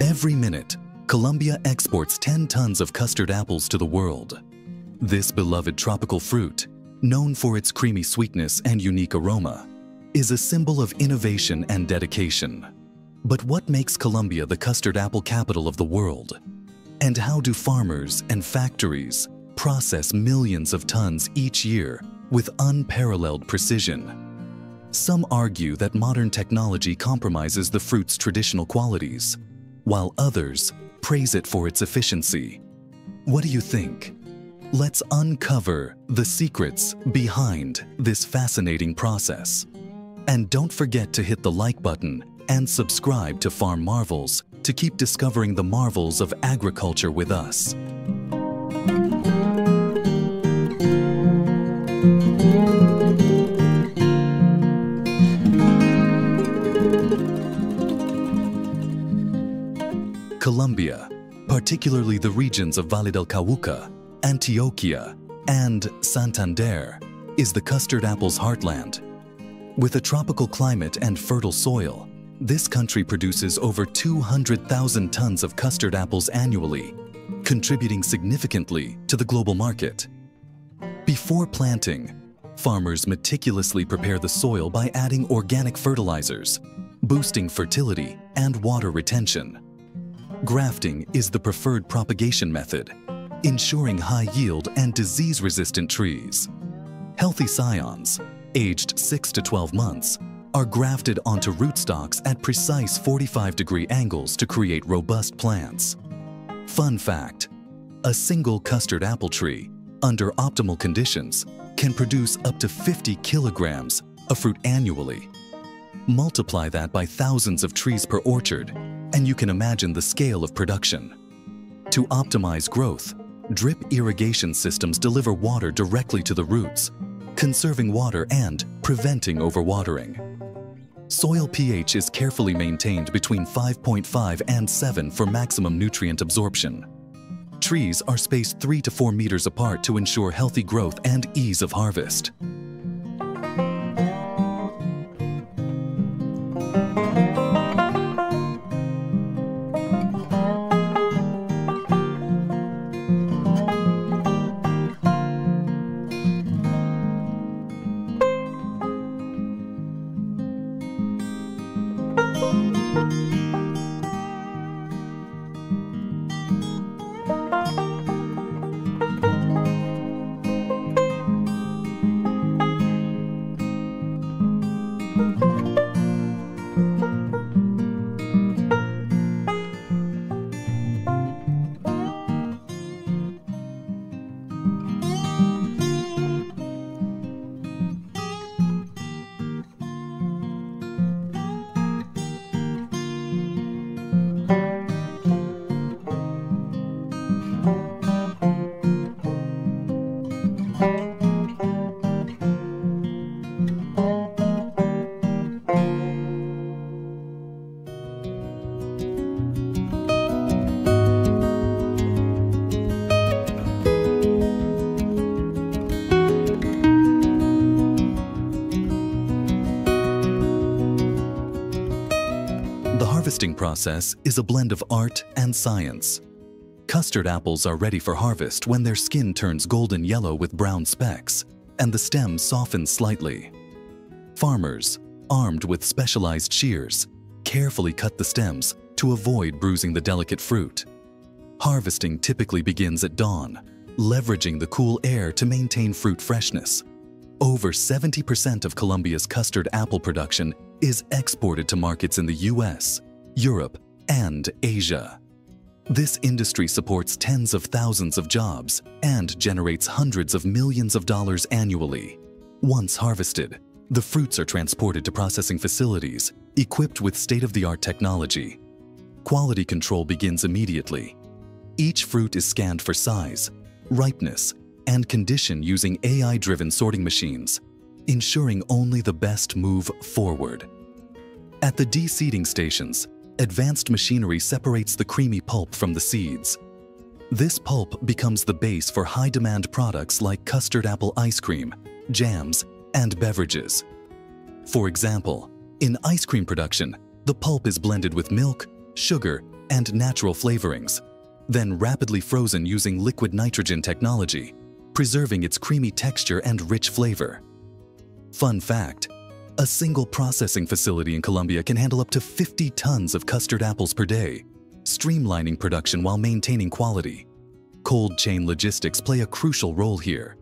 Every minute, Colombia exports 10 tons of custard apples to the world. This beloved tropical fruit, known for its creamy sweetness and unique aroma, is a symbol of innovation and dedication. But what makes Colombia the custard apple capital of the world? And how do farmers and factories process millions of tons each year with unparalleled precision? Some argue that modern technology compromises the fruit's traditional qualities, while others praise it for its efficiency. What do you think? Let's uncover the secrets behind this fascinating process. And don't forget to hit the like button and subscribe to Farm Marvels to keep discovering the marvels of agriculture with us. Colombia, particularly the regions of Valle del Cauca, Antioquia, and Santander, is the custard apple's heartland. With a tropical climate and fertile soil, this country produces over 200,000 tons of custard apples annually, contributing significantly to the global market. Before planting, farmers meticulously prepare the soil by adding organic fertilizers, boosting fertility and water retention. Grafting is the preferred propagation method, ensuring high yield and disease-resistant trees. Healthy scions, aged 6 to 12 months, are grafted onto rootstocks at precise 45 degree angles to create robust plants. Fun fact, a single custard apple tree, under optimal conditions, can produce up to 50 kilograms of fruit annually. Multiply that by thousands of trees per orchard, and you can imagine the scale of production. To optimize growth, drip irrigation systems deliver water directly to the roots, conserving water and preventing overwatering. Soil pH is carefully maintained between 5.5 and 7 for maximum nutrient absorption. Trees are spaced 3 to 4 meters apart to ensure healthy growth and ease of harvest. Harvesting process is a blend of art and science. Custard apples are ready for harvest when their skin turns golden yellow with brown specks and the stem softens slightly. Farmers, armed with specialized shears, carefully cut the stems to avoid bruising the delicate fruit. Harvesting typically begins at dawn, leveraging the cool air to maintain fruit freshness. Over 70% of Colombia's custard apple production is exported to markets in the US, Europe, and Asia. This industry supports tens of thousands of jobs and generates hundreds of millions of dollars annually. Once harvested, the fruits are transported to processing facilities equipped with state-of-the-art technology. Quality control begins immediately. Each fruit is scanned for size, ripeness, and condition using AI-driven sorting machines, ensuring only the best move forward. At the de-seeding stations, advanced machinery separates the creamy pulp from the seeds. This pulp becomes the base for high-demand products like custard apple ice cream, jams, and beverages. For example, in ice cream production, the pulp is blended with milk, sugar, and natural flavorings, then rapidly frozen using liquid nitrogen technology, preserving its creamy texture and rich flavor. Fun fact, a single processing facility in Colombia can handle up to 50 tons of custard apples per day, streamlining production while maintaining quality. Cold chain logistics play a crucial role here.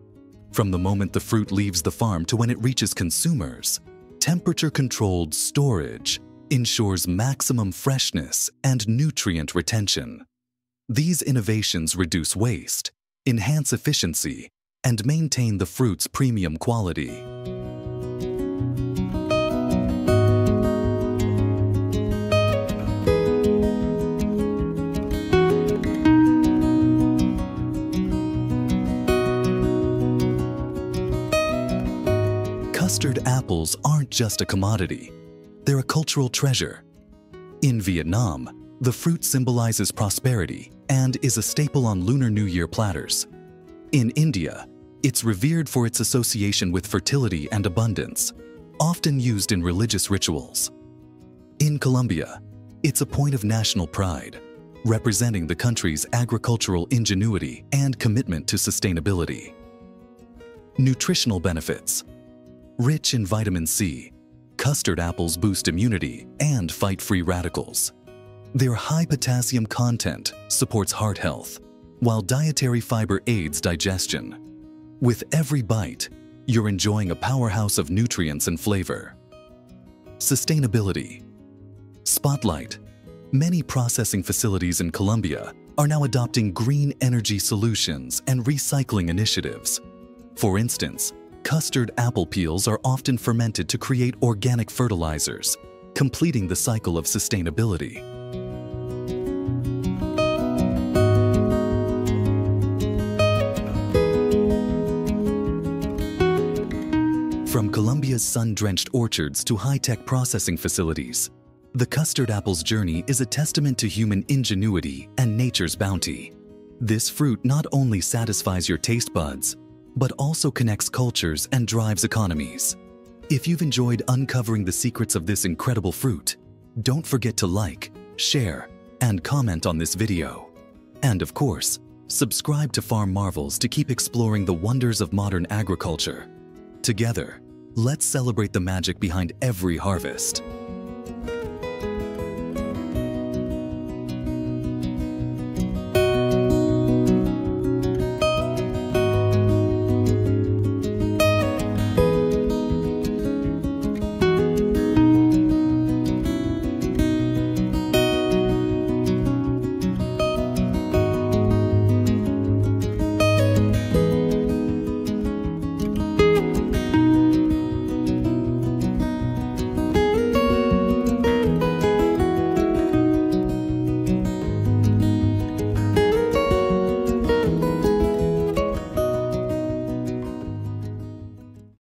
From the moment the fruit leaves the farm to when it reaches consumers, temperature-controlled storage ensures maximum freshness and nutrient retention. These innovations reduce waste, enhance efficiency, and maintain the fruit's premium quality. Aren't just a commodity, they're a cultural treasure. In Vietnam, the fruit symbolizes prosperity and is a staple on Lunar New Year platters. In India, it's revered for its association with fertility and abundance, often used in religious rituals. In Colombia, it's a point of national pride, representing the country's agricultural ingenuity and commitment to sustainability. Nutritional benefits Rich in vitamin C, custard apples boost immunity and fight free radicals. Their high potassium content supports heart health, while dietary fiber aids digestion. With every bite, you're enjoying a powerhouse of nutrients and flavor. Sustainability Spotlight Many processing facilities in Colombia are now adopting green energy solutions and recycling initiatives. For instance, Custard apple peels are often fermented to create organic fertilizers, completing the cycle of sustainability. From Colombia's sun-drenched orchards to high-tech processing facilities, the custard apple's journey is a testament to human ingenuity and nature's bounty. This fruit not only satisfies your taste buds, but also connects cultures and drives economies. If you've enjoyed uncovering the secrets of this incredible fruit, don't forget to like, share, and comment on this video. And of course, subscribe to Farm Marvels to keep exploring the wonders of modern agriculture. Together, let's celebrate the magic behind every harvest.